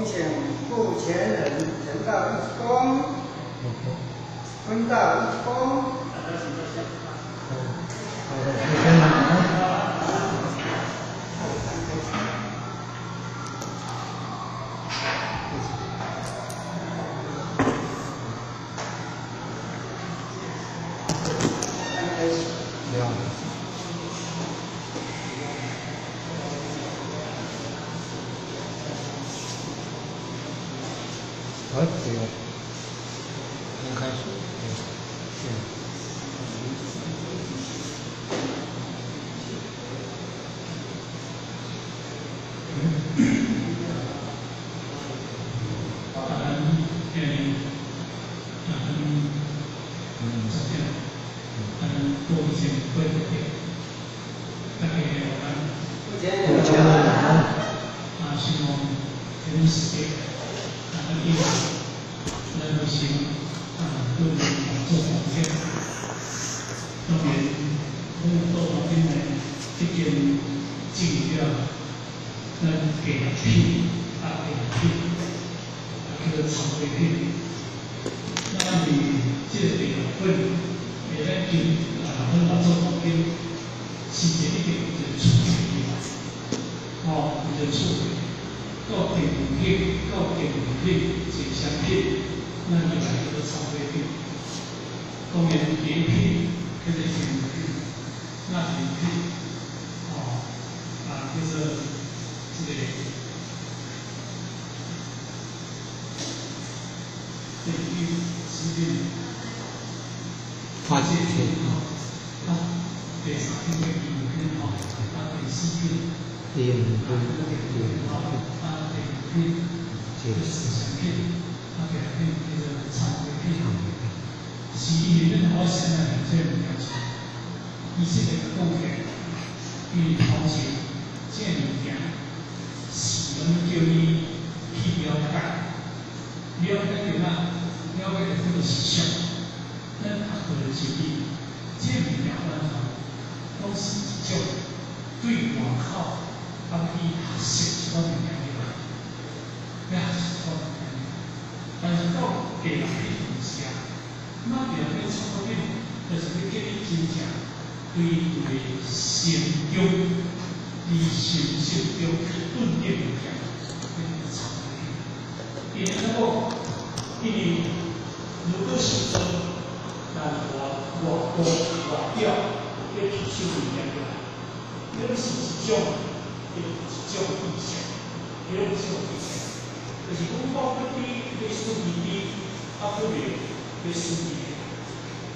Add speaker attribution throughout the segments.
Speaker 1: 恭请顾前人人大一峰，孙大一峰。
Speaker 2: 点分，
Speaker 3: 点分，点分，点分，
Speaker 2: 点分，
Speaker 3: 点分，点分，点分，点分，以色列的贡献，与同情，建立点，使用就伊去了解，了解点啊，了解点这个事情，那他可能是建立点办法，就对往后真正对伊个心中，伊心心中顿点物件，变得长的。第二个，你为如果是说，但我我我我掉，要出手物件个，那是一种，一种意向，一种意向。就是讲，我对对书面的，啊，对对书面。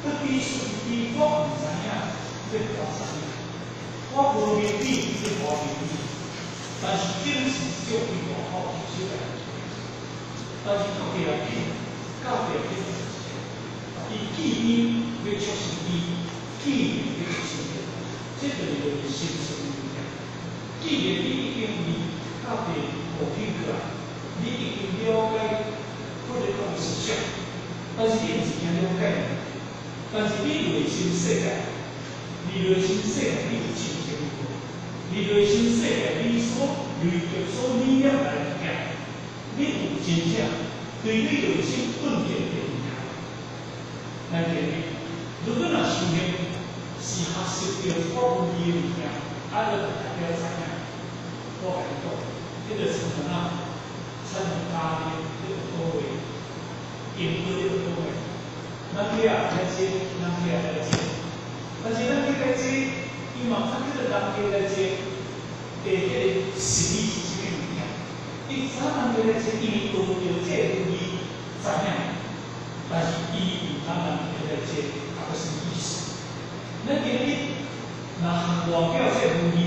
Speaker 3: 不别是因我唔知影要做啥，我无面子，你无面子，但是真是少比我好一些个，但是特别要紧，到底要怎么做？以记忆出成意，记因要出成意，这个就是心生意。既然你已经你到底无听过啊，你已经了解或者讲实想，但是你唔是听了解。但是你内心世界，你内心世界你有亲情无？你内心世界你所累积所力量来行，你有真正对你有心稳定的影响。那第二，如果那修行是学习着福你的物件，阿就代表啥呢？我跟你讲，这个成什啊？这些，这些心理其实不一样。第三方面，这些印度有这些东西咋样？但是，伊当然这些还不是意识。那第二，拿外表这些东西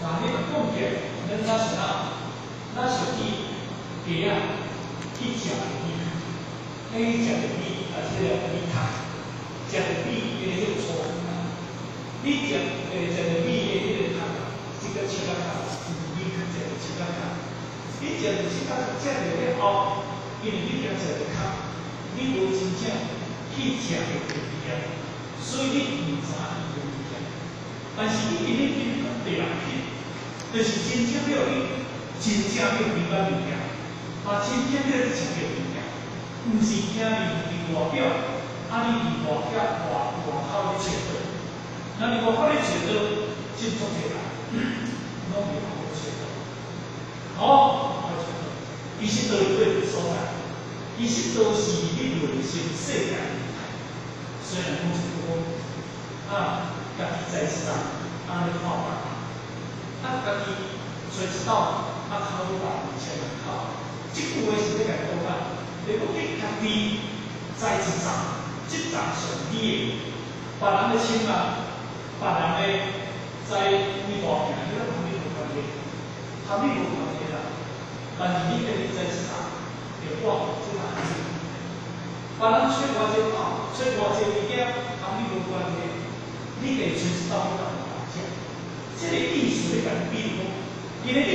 Speaker 3: 拿来碰见，人家说那小弟别样，一讲一，A 讲。因为你了解个卡，你无真正去食个物件，所以你唔知伊个物件。但是你今日变到第二片，就是真正了伊真正个明白物件，把真正个食的物件，唔是惊伊伫外表，啊你伫外表外外口个食到，那你外口个食到，真足个啦，拢袂好食到，好、到，伊是倒位所在，伊是都是你内心世界虽然讲是讲啊，家己在上，安尼看法。啊，家己谁知道？啊，考虑到千万考，这句话是要甲讲啊。如果你家己在一站，一站上你的，别人的亲啊，别人的在你大行，你都同你无关系，同你无关系啦。但是你家己在一站，就我这个孩子，别人找偌济宝，找偌济物件，同你无关系，你得随时到你这个意思咧，甲你比如讲，因为你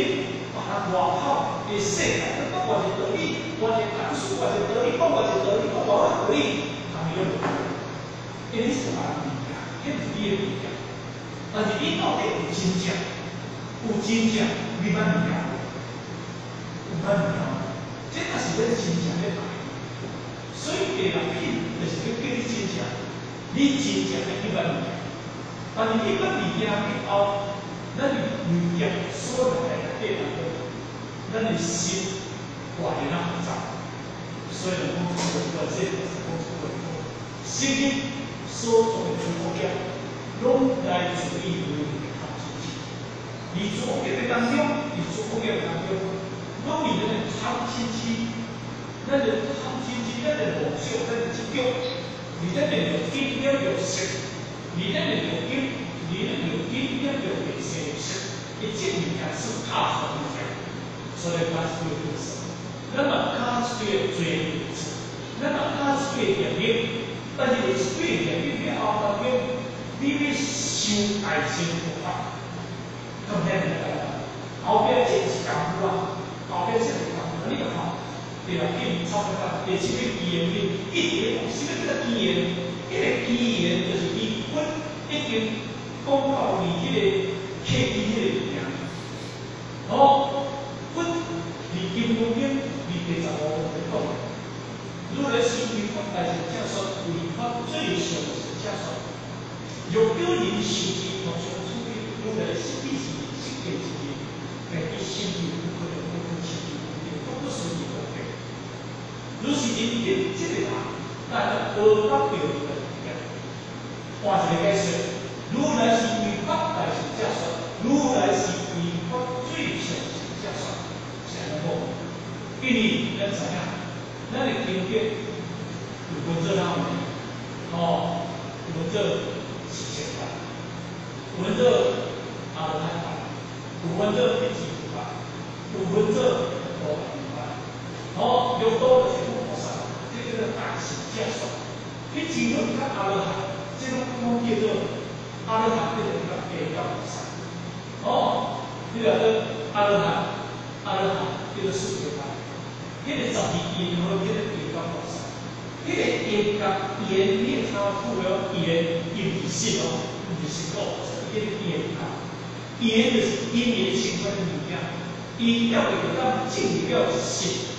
Speaker 3: 别人外口的世界，你讲偌济道理，偌济谈书，偌济道理，讲偌济道理，讲偌济道理，他们有因为你是别人物件，迄是你的物件。但是你到底有真正，有真正，你捌物件，有捌物件，这也是要真正咧来。所以第六品就是要叫你真正，你真正的去捌物件。但是你捌物件以后，咱物件所在的地方，咱的心活得那么杂，所以讲这个这个是讲这个心里所做的诸业，拢来自于你的好心情。你做业的当中，你做业当中，拢你的好心情，咱的好心情，咱的梦想，咱的目标，你这边有一定有实，你这边有一，你那有一定有一些实。一件物件是怕好物件，所以它是有意思。那么它是对最有意思，那么它是对人民，但是你是对人民的后当中，你要修爱心佛法，咁样嚟个，后边这是干部啊，后边这是干部，你个好，对吧？你差不多，第七个语言的，一点五十个这个语言，一个语言就是一分一点，讲到你这个。刻意迄个物件，好，分离金刚经离第十五来讲，如来是为法大成正说，为法最上成正说。若叫人受持同上处理，如来是必是世界之言，但一心有不可能不可持续，都不属于无非。如是人见这个人，但是得到表的物件，换一个解释，如来是为法大成正说。如来是为法最上成正说，是安怎？因为咱知影，咱的经典有分做哪样？哦，有分做四圣法，有分做阿罗汉法，有分做辟支佛法，有分做罗汉法。好，有多的全部菩萨，这个大成正说。辟支佛跟阿罗汉，这种讲叫做阿罗汉，这个叫变教菩萨。哦，这个是阿罗汉，阿罗汉这个世界法，这个十二因和这个因果菩萨，这个因甲因你超出了因，因不是哦，不是果，这个因啊，因就是因缘成分的物件，因要会当进了实啊，实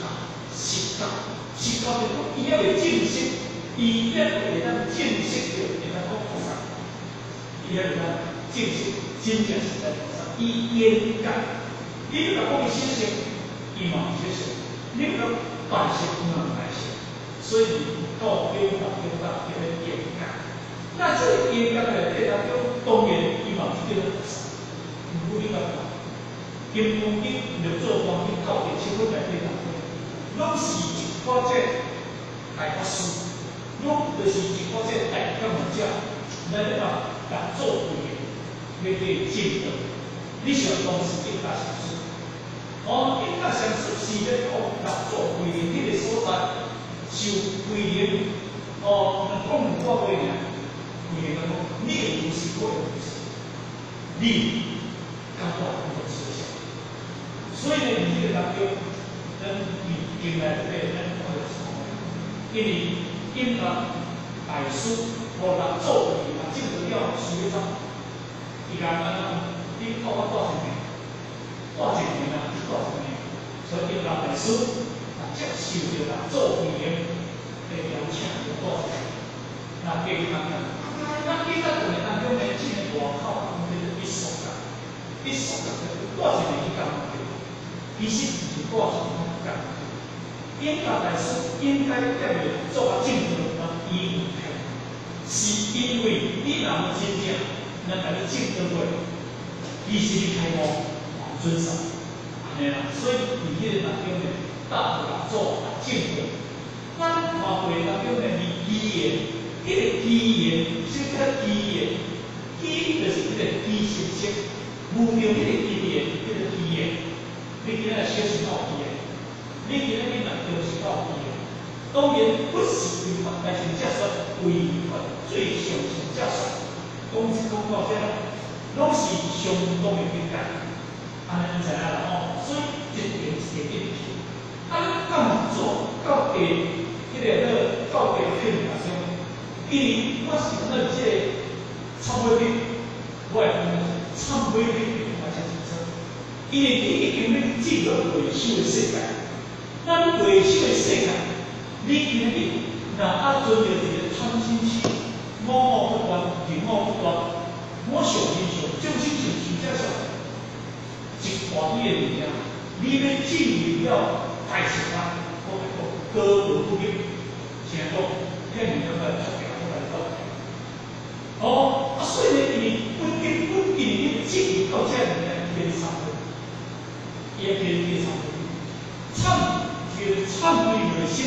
Speaker 3: 啊，实到就讲伊要会正式，伊要会当正式就会当讲菩萨，伊要会当正式。真正是在菩萨，伊严格，你如果讲伊修行，伊嘛修行；你如果办事，伊嘛办事。所以到标法标法叫做严格。那这个严格的这当中，当然伊嘛是叫做菩萨。如果你讲金刚经六座光经到底超过百倍当中，拢是一块这大法师，拢就是一块这大教门者，来个讲做规面对进的，你想当时应该相信，哦，应该相信是要讲合作规定迄个所在，受规定，哦，能讲唔过规定，规定讲你也不是我也不是，你感觉很有思想，所以呢，你这个当中，咱你进来这个咱看到什么？因为因他大师和他做规定，这个要需要。伊讲安怎？你看我多少年？多少年啊？多少年？所以老大师接受着人做语言的邀请的过程。那给他们，那给他们当中呢，进入外口，我们叫做艺术家，艺术家就是过程的一讲究，其实是过程的讲。应该来说，应该要有做进步的意义，是因为你若真正能甲你进步过，其实你开幕往遵守，安尼啦。所以伫迄个当中呢，大家做进步。咱话会当中呢，是语言，迄个语言，什么叫语言？语就是迄个知识性，无用迄个语言，迄个语言，你今仔小心到语言，你今仔日都是到语言，当然不是违法，但是假说违法最上是假说，公司公告这啦，拢是相当的敏感，安尼你知影啦吼，所以一定是一定去，啊，你咁做到底？迄个那个到底骗哪些？因为我是那这个参会率，我系讲参会率完全提升。因为你已经要进入维修的世界，维修的世界，你今日若啊做着一个创新期，某某不断，另某不断，我上英雄，就亲像徐家上，一大堆的物件，你要进入了大市场。高度不变，前后骗你那个出表出来的。哦，啊，所以呢，你不定不定你进入到这样的天上的，也可以非常的唱，就是唱归有心，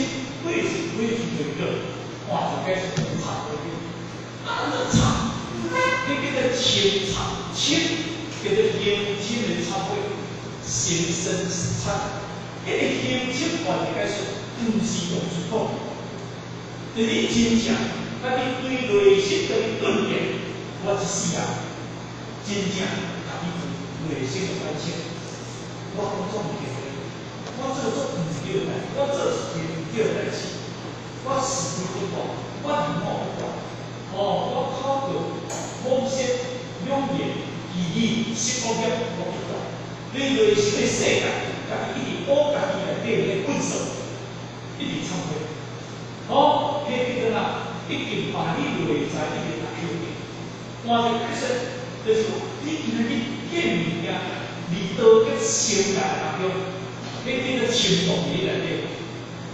Speaker 3: 归是归是有一个，哇，就开始唱归的，按着唱，你给他清唱清，给他年轻的唱会，心声是唱，给你年轻话就开始。毋是用出口，就是真正，甲你对内心的锻炼，我一世人。真正甲你内心的关切，我做唔对，我做做唔对代，我做是唔对代志，我是不讲，我唔好不讲，哦，我靠着某些用言、语义、心方面我不讲，对内心的世界，甲你一直我家己内底的本事。一直参会，好，迄个啦，一定把你内在一直打开的。我就开始，就是你今日见物件，你都跟心态当中，迄个个行动力来的，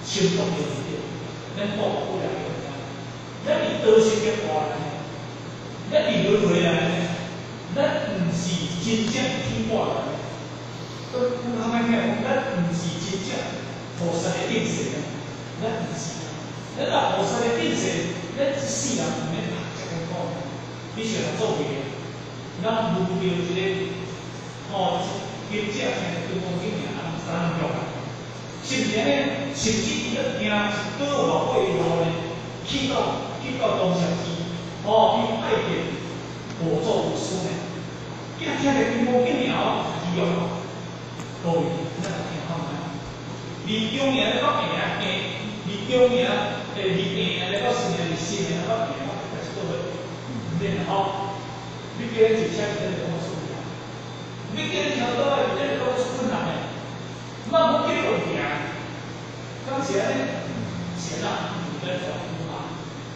Speaker 3: 行动力里面，咱保护两个人，咱你多些个话呢，咱你轮回来呢，咱唔是真正听话的，都不他们讲，咱唔是真正菩萨的定势的。咱唔是，咱若菩萨的变势，咱一世人毋免读这个讲，必须要做嘢。咱目标一个，哦，经济现在对方经验啊，三样啊。甚至呢，甚至伊要行多外八路呢，去到去到东山区，哦，去拜见佛祖祖师呢。今听着对方经验啊，一样，各位，咱听好吗？离中年的北平啊，中年诶，二年诶，到四年、四年到八年，开始做会，然后你给人几千块的工资，你给人调到来，人工资困难诶，那不给问题啊？刚才呢，钱啊，你在讲嘛？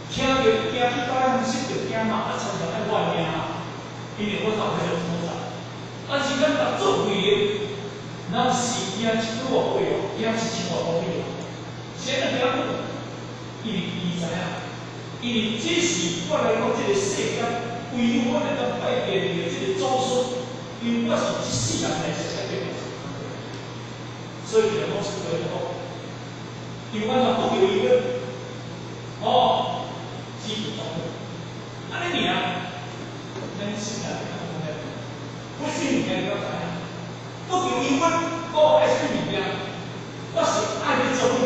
Speaker 3: 听着惊，一般人心就惊嘛，啊，常常爱外面啊，因为我早开始做啥？啊，是咱把做会的，那是惊是多会哦，惊是千万不会哦。现在不要问，因为伊知影，因为这是我来讲这个世界，为我来讲拜别的这个招数，因为我是一世人来实现这个，所以讲我是可以讲，因为我不有一个，哦，基本上，安尼啊，咱现在看出来，不是你该要怎样，不有一分，我还是你这样，我是爱你做你。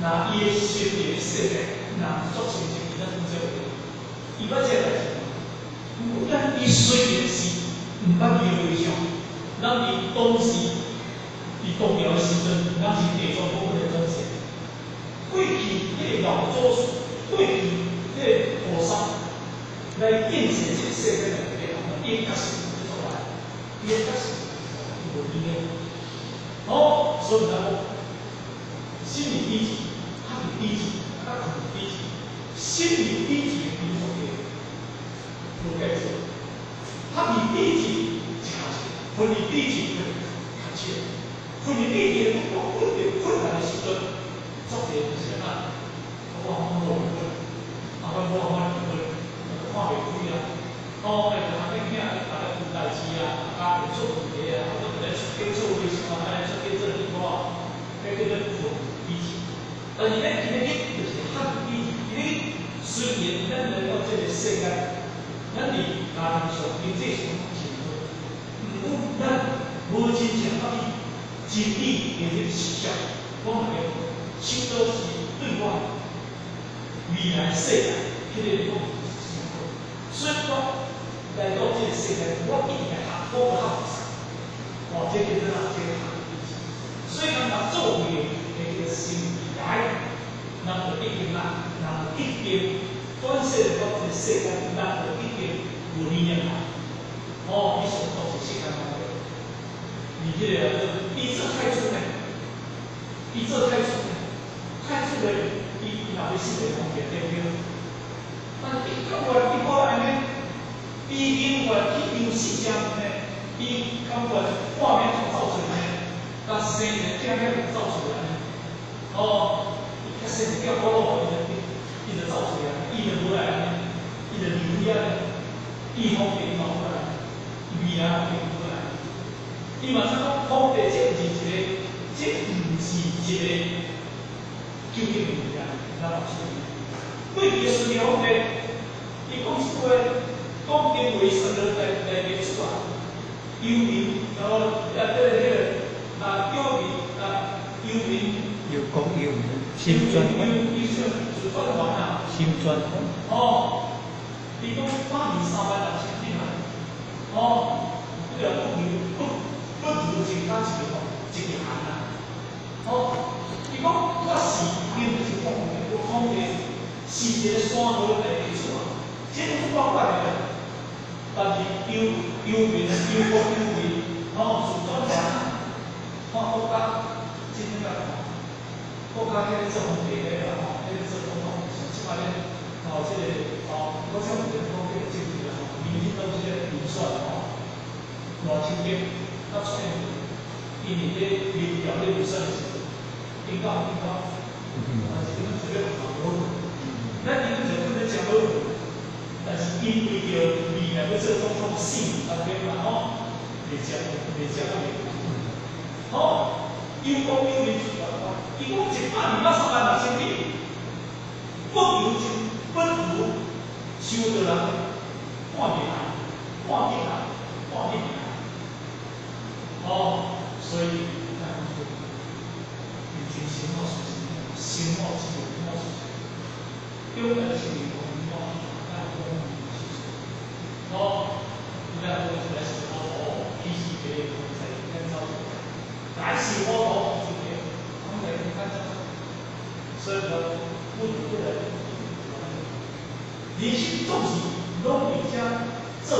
Speaker 3: 那伊个心灵世界，那作成就伊咱做做个，伊捌这代志，咱伊虽然是毋捌伊个理想，咱伫当时伫动摇时阵，咱是地藏菩萨的转世，过去迄个老祖师，过去迄个菩萨来变成这个世界的。地方，伊确实做出来，伊确实无伊个，好。所以咱讲心理低级，它比低级，它可能低级，心理低级比如说给不该做，它比低级强些，分离低级会强些，分离低级不不困困难的时阵，做些就是啊，我我我我，啊我我我我，看袂开啊，哦，哎，阿囡囝大家有代志啊，家己做问题啊，或者来出去做卫生啊，来出去做什么，迄叫做分低级。但是咧，今日就是很低级，因为虽然咱来到这个世界，咱伫家庭上经济上幸福，毋过咱无真正发去真理的迄个实相，我认为，许多是对外未来世界迄个讲幸福。所以讲来到这个世界，我一定要学，我不学啥，哦，这个咱这个学。所以讲，把做为的迄个心态，那么一定啊，那么一定转世到这个世界，那么一定有力量啊。哦，你所做是世界上的，你这个一字开出来，一字开出来，开出来，伊哪会是个方便对不对？但一个我一个安尼，比因我去游戏上呢，比感觉画面创造出来。那生的这样样造出来，哦，他生的叫高楼，伊就伊就造出来，伊就无来，伊就流呀，伊方便造出来，未来变出来。伊嘛说讲方便这毋是一个，这毋是一个究竟物件，那老师。对伊个事情方便，伊讲一句话，讲因为神的来来接触啊，幽冥，然后啊对那个。啊，叫你啊，幽冥，
Speaker 2: 有功有名，心专幽
Speaker 3: 幽是是专门啊，
Speaker 2: 心专
Speaker 3: 哦，你讲八年三班六千进来，哦，这个不如不不如前单一个一个行啊，哦，你讲我是并不是讲我讲的是一个山路来的错，这都是怪怪的，但是幽 yêu quý yêu cô yêu quý họ sụt tốt quá họ không cao trên cái mặt cô cao cái lên sông thì đấy là họ lên sông không không chứ mà lên họ sẽ để họ có sông thì không cái chuyện gì là họ mình biết đâu sẽ bị sợ họ nó chịu nghiệp nó sẽ bị những cái bị kéo lên bị sợ tình cảm tình cảm 未来要做总统性啊对嘛吼，未讲未讲未。哦，有功有名，伊讲一百二百三万六千米，不如不如收着人半年啊，半年啊，半年啊。哦，所以咱就完全先莫说，先莫去莫说，有本事你莫莫咱莫去哦，咱莫出来是哦哦，必须得在跟照做。但是我讲就别，我们来看这，所以说不如不能，你去重视农民家做，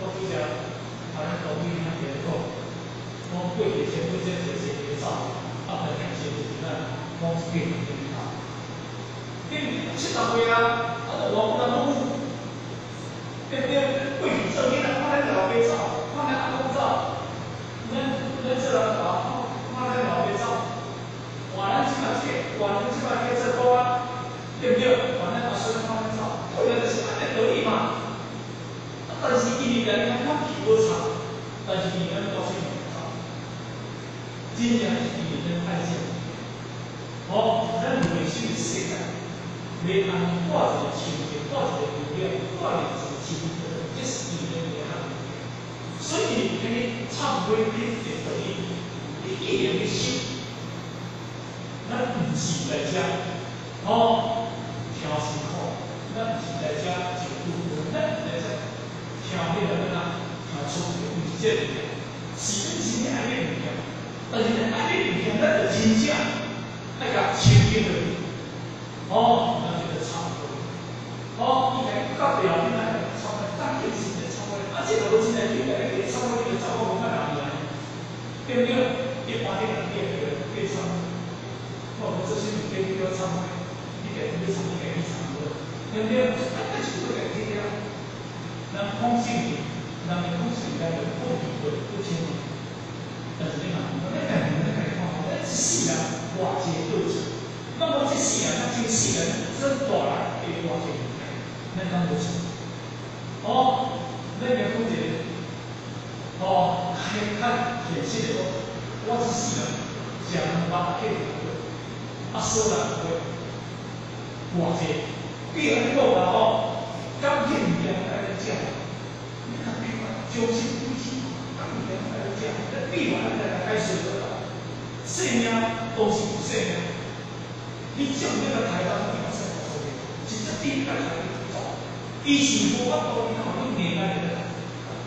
Speaker 3: 我就讲，好像农民那边做，我贵的全部这这些介绍，啊，来感谢就是那公司给的给他，给你去哪位啊？啊，我不能农夫，对不对？贵的这边的，放在老边照，放在阿公照。咱咱这人讲，看咱老爸走，换咱即摆去，换咱即摆去做高啊，对不对？换咱阿孙看咱走，为了是安尼得意嘛。但是伊个人看较皮无差，但是伊个人高兴唔差。真正是伊个人爱见。好，咱内心的世界，每安挂一个情节，挂一个图片，挂一个情节，这是伊个人啊。所以，你唱歌你就等于你一年的心，咱唔是在家，哦，听辛苦，咱唔是在家就读，咱在家听迄个囡仔听出唔是这物件，是毋是爱的物件？但是爱的物件，咱就真正爱甲亲近落去，哦，那就唱歌，哦，你看到表面来唱歌，当然是。啊，这个都是在对个，你给他稍微给他找个文化哪里来，对不对？一般啲人啲那个非我们这些每天都要唱，一点非常一点非常多，因为大概就是这个这样，那空心的，那你空心的有不比的不清楚，但是你看，我那感觉那感觉好，那细啊，哇，这都是，那我这细啊，那这细啊，真大啦，这哇这，那当不是，哦，那个空姐。哦，看看演戏的时候，我是死人，讲把配合的，啊说了不会，哇塞，第二个然后刚片里面来的讲，你看闭完九十夫妻，刚片来的讲，那闭完再来开始了，谁呢？都是不谁呢？你讲那个台上你要怎么说的？其实第一个台走，一起无法度，你看我们年代的，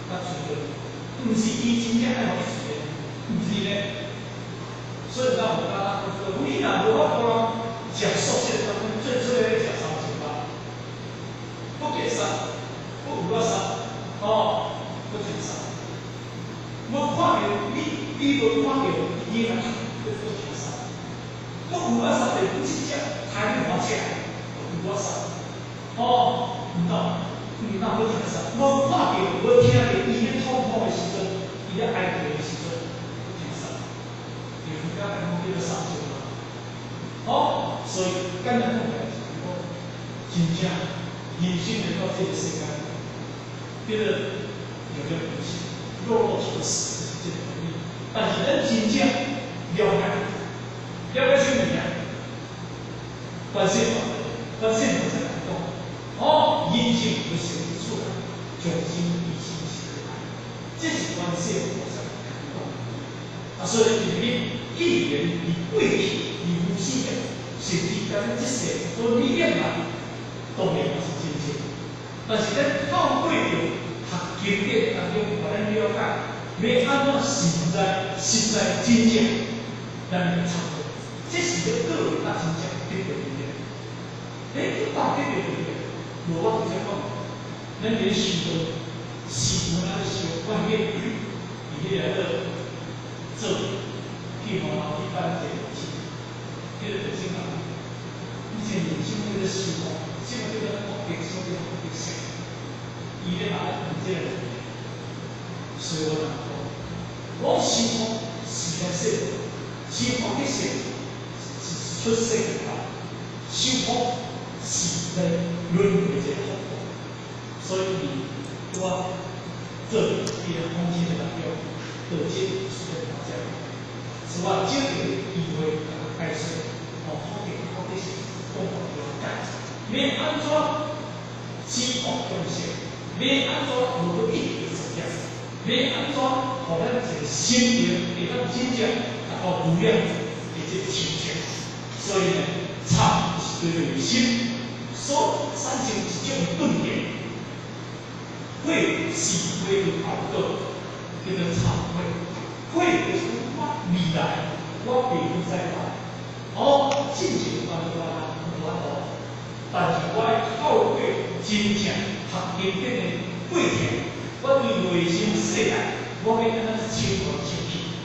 Speaker 3: 他觉得。唔是伊真正爱好意思的，唔是咧。所以讲，我刚刚讲，你若无法度咯，食素食当中最最爱食三千八，不给杀，不五个杀，哦，不给杀。我看到你，你无看到，你来不不给杀。不五个杀的不计较，还没花钱，五个杀，哦，唔到。你那我听啥？我看到，我听到伊咧痛痛的时阵，伊咧哀求的时阵，听啥？你不要讲这个伤心嘛。好，所以刚才讲的，我真正人生来到这个世界，这个有个东西，弱肉强食这个能力，但是咱真正了解，了解什么呀？关心我，关心我才感动。哦，阴性不显示出来，重心一心起来，这是关键我才感动。啊，所以里面一言以贵体，以无息的，甚至跟这些所理念来，都没有是真正。但是咧，透过着学经典当中，把咱了解，要安怎实在、实在真正，咱来操作，这是要个人啊真正得到力量。哎，到底得到力量？无我直接讲，咱连修道，是无咱咧修关键，伊迄个个做，去互老师班一个老师，迄个就是讲，以前人生迄个修道，什么叫做目的，什么叫目的性，伊咧把咱这个，所以我讲，我修道是在说，修道的是是出世的道，修道是在。轮回这个所以我这里也空间的代表，都接是在大家。此外，接着以为开始，哦，好点好点些，共同了解，免安怎希望贡献，免安怎努力怎样，免安怎好咱这个心灵会当真正达到无量的这个情形。所以呢，唱是对内心。所产生一种顿点，会是会有好个叫做忏悔，会就是我未来我并不在乎，哦，进行安怎啊？安怎？但是我透过真正学经典的过程，我对内心世界，我要跟他是清和清气，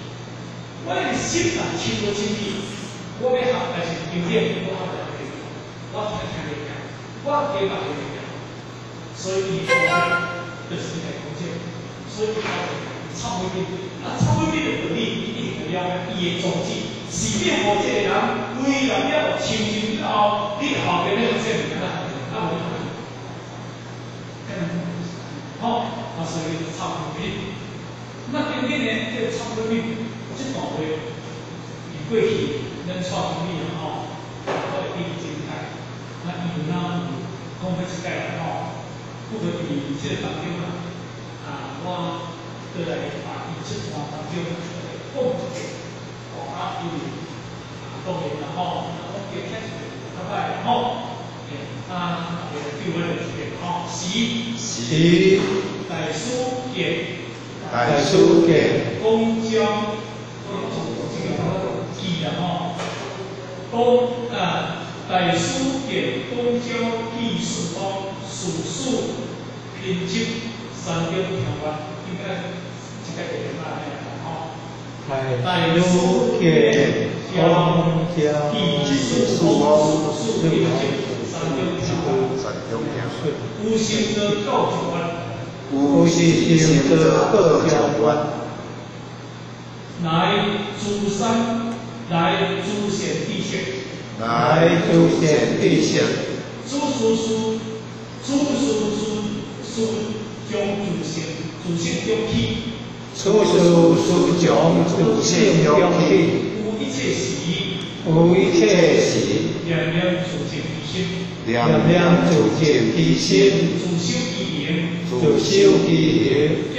Speaker 3: 我的心啊清和清气，我要学的是经典，我学的是我才看得见。我给把这个讲，所以你说就是一个空间，所以他超会面对，那超会面对能力一定会了伊的踪迹，是变我这个人为了了亲近之后，你后边那个证明啊，那我就好，那所以超会面那今天呢，这个超会面这段话，以过去咱超会面吼，我的第一精彩，那以呢？讲起即个吼，不可比即个当中啊，啊，我过来把伊即段当中讲一下，哦，啊，因为啊，当然啦吼，我叫起来，拜吼，诶，啊，诶，叫我来一个吼，是
Speaker 4: 是
Speaker 3: 大书记，
Speaker 4: 大书记，
Speaker 3: 公交，这个记啊吼，公啊。大书记公交技术方属数品质三点条款，应该这个点哪样吼？
Speaker 2: 大书给
Speaker 3: 方
Speaker 2: 家技术方术
Speaker 3: 六三六
Speaker 4: 三中行，
Speaker 3: 有心的教育观，
Speaker 4: 有是行的各教官，
Speaker 3: 来诸山，来诸贤地选，
Speaker 4: 来诸贤地贤，
Speaker 3: 诸叔叔，诸叔叔叔将诸贤诸贤中起，
Speaker 4: 处处书将主性中气，
Speaker 3: 有一切时，
Speaker 2: 有一切时，
Speaker 3: 念念诸贤地心，
Speaker 4: 念念主见地心，
Speaker 3: 主修一言，
Speaker 4: 主修机言，
Speaker 3: 见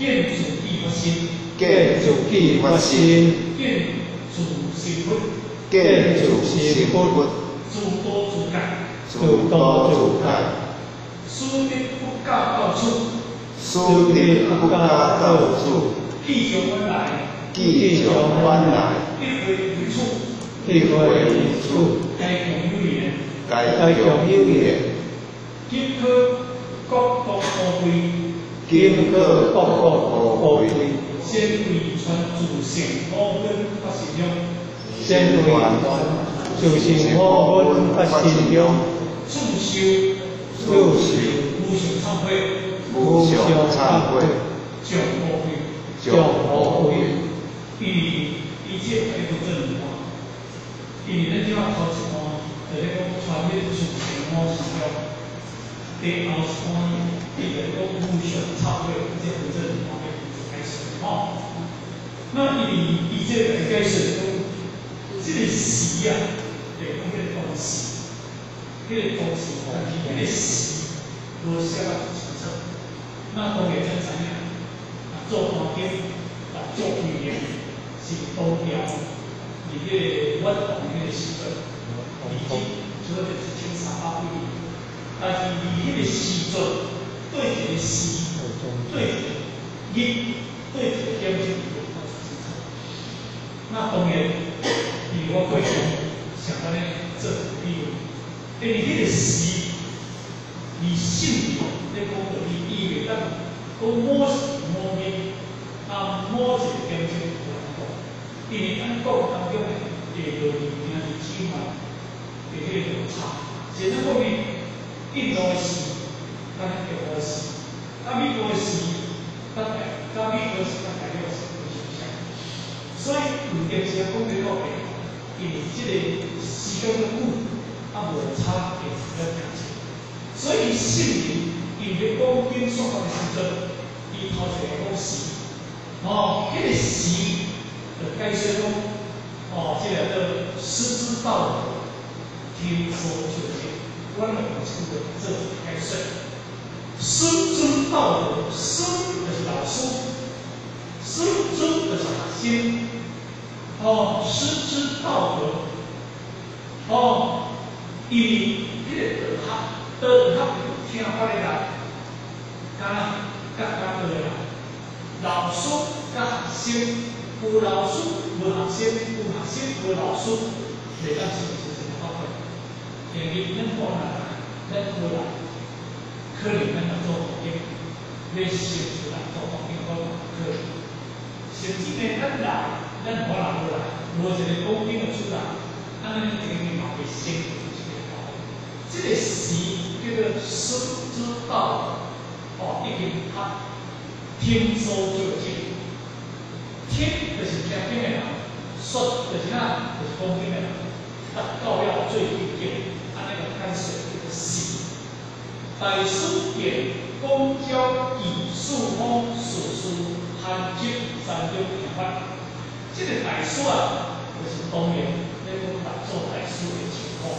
Speaker 3: 见主意不心，
Speaker 4: 见主机发心，
Speaker 3: 见主心不，
Speaker 4: 见主心不，
Speaker 3: 诸多
Speaker 4: 多不
Speaker 3: 教到处，
Speaker 4: 书的不加到处，
Speaker 3: 地球温来，
Speaker 4: 来，
Speaker 3: 处，一回
Speaker 2: 一处，
Speaker 3: 该共有言，
Speaker 4: 该共有言，
Speaker 3: 今科各国各归，
Speaker 4: 今个各国各归，
Speaker 3: 先为传主贤我根发心中，
Speaker 4: 先为就是我本发心中，
Speaker 3: 助修就是无上忏悔，
Speaker 4: 无上忏悔，
Speaker 3: 降我归，
Speaker 4: 降我归，
Speaker 3: 以一切态度正法，以咱即马头一段，就咧讲传灭主贤我心中，第后一段伊就讲无上忏悔，这个正法嘅开始吼。那伊伊这个开始讲，这个时啊，对讲迄个东西，迄个东西，但是迄个时，无写得清楚。那当然咱知影，啊做环境，啊做语言，是多调，而迄个运动迄个时阵，
Speaker 2: 已经
Speaker 3: 主要就是千三百几年，但是你迄个时阵，对一个时，
Speaker 2: 对
Speaker 3: 一个日，对一个点钟，那当然，以我过去想到呢，这比如，因为迄个时，以性咧讲着伊意味咱讲某时某日，啊某一个点钟来讲，因为咱国当中诶地道物件是起码伫迄个落差，现在方面印度诶时，咱中国诶时，啊美国诶时，咱来，甲美国诶时，咱大约是不相像。所以唔定是讲讲到个，因为即个时间的久，啊无差会比较强势。所以圣人因为讲经说法的时阵，伊头一个讲时，哦，迄、个时就解释讲，哦，即、个师之道德，听说就见，我们用这个这解释。师？之道德，师？就是老师，师？之就是核心。哦，师？之道德，哦，因为迄个德学，德学听法的人，敢甲甲个人，老师？甲学生，有老师无学生，有学生无老师，袂当是是什么法会？因为咱可能，咱可能，可能咱要做环境，要学习来做环境好可能，甚至呢，咱来。咱无人无来，无一个讲经的出来，咱咱这个嘛会先有一个道。这个时叫做师之道，哦，已经他听说就听，天就是听经的人，说就是哪，就是讲经的人，达到了最顶点，安尼个开始这个时。大师言公交以数方所书含经三六两法。这个大书啊，就是当年那种大做大书的情况，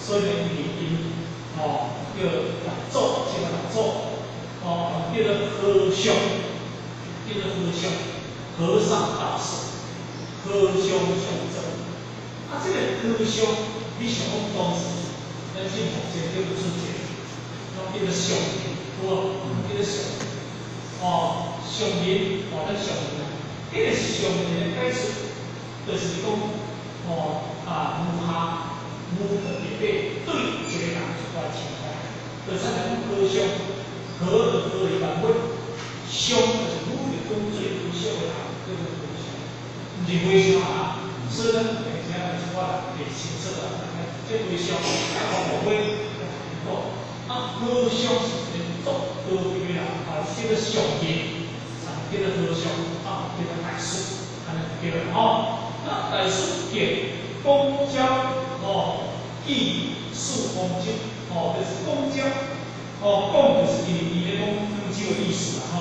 Speaker 3: 所以呢，因哦叫大做，叫大做，哦叫做和尚，叫做和尚，和尚大师，和尚上真。啊，这个和尚，你想讲当时，咱进目前叫做自觉，那叫做上人，我叫做上，哦上人，哦咱上人。迄个上人的解释，就是讲，哦啊，儒下儒的地位对一个人一块情况，就是讲和尚，和和的版本，尚就是儒的工作，社会上叫做和尚。是微商啊，所以呢，平时啊，就是我来清楚啊，这微商啊，红灰哦，啊，高商是做高级啦，啊，这个商业，啊，这个高商啊，这个大数，安尼叫哦，那大数给公交哦，艺术公交哦，就是公交哦，公就是伊伊咧讲公交的意思啦吼，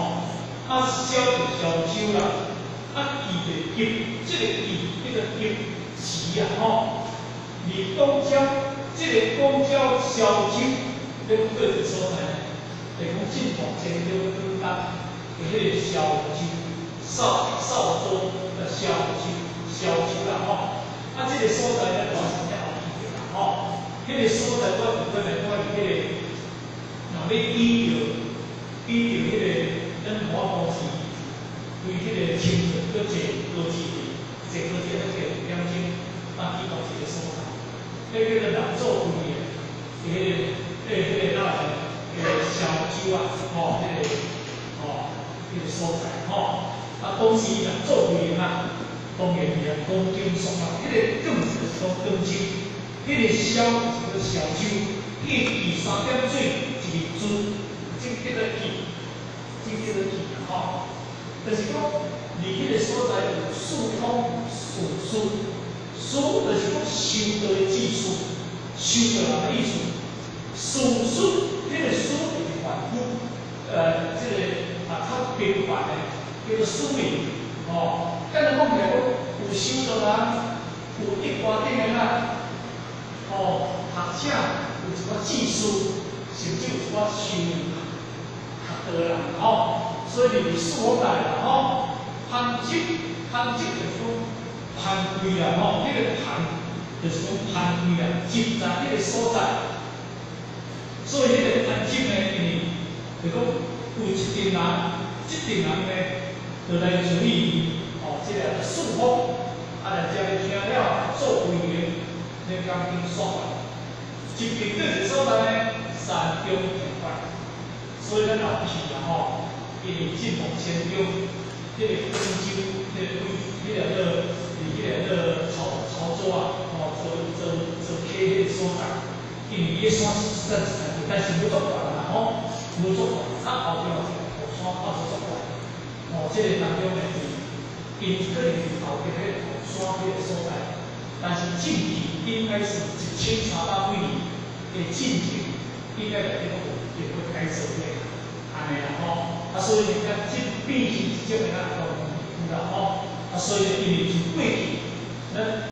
Speaker 3: 啊，销就销售啦。啊，伊的业，这个业，这个业市啊，吼，而公交，这个公交销售，咧个个所在呢，就讲进房前了更加，就迄个销售，少少多的销售，销售啦，吼，啊，这个所在呢，完全好理解啦，吼，迄个所在我有可能我伫迄个，若要比着，比着迄个咱华公司。为迄个清纯，搁坐高铁，坐高铁咧坐两钟，啊去到一个所在，迄个人做规个，迄个迄个迄个哪个，迄个销售啊，吼，迄个，吼，迄个所在，吼，啊公司人做规个啊，当然伊啊公金爽啊，迄个更是说公金，迄个销是个销售，迄第三点水一个资，即迄个记，即迄个记，吼。就是讲，你迄个所在有疏通、疏疏，疏就是讲修道的技术，修道的意思。疏疏，迄个疏就是反复，呃，这个啊较频繁的，叫做疏明。哦，刚才讲起来，有修道人，有一寡顶的人，哦，学者有一寡技术，甚至有一寡修学道人，哦。所以你所在啦，吼，攀积，攀积就是讲攀贵啦，吼，那个潘就是讲攀贵啦，积在那个所在。所以那个攀积呢，因为就讲有一定人，一定人呢，就来注意，哦，这个数目，啊，来将听了做规个，来钢筋所在。一定这个所在呢，山中平快，所以咱老皮啦，吼。因为进奉千中，迄个温州，迄个规，迄个个，迄个个操操作啊，哦，做做做客迄个所在，因为伊个山是实在是但是无足悬啦，吼，无足悬，啊后边有一个山啊无足悬，哦，即个当中呢是，因可能是后边迄个山迄个所在，但是进去应该是一千三百几年的进去，应该在迄个也会开始的，安尼啦，吼。他，所以你看这必须是这样个讲，知道吼？啊，所以因为是过去，那。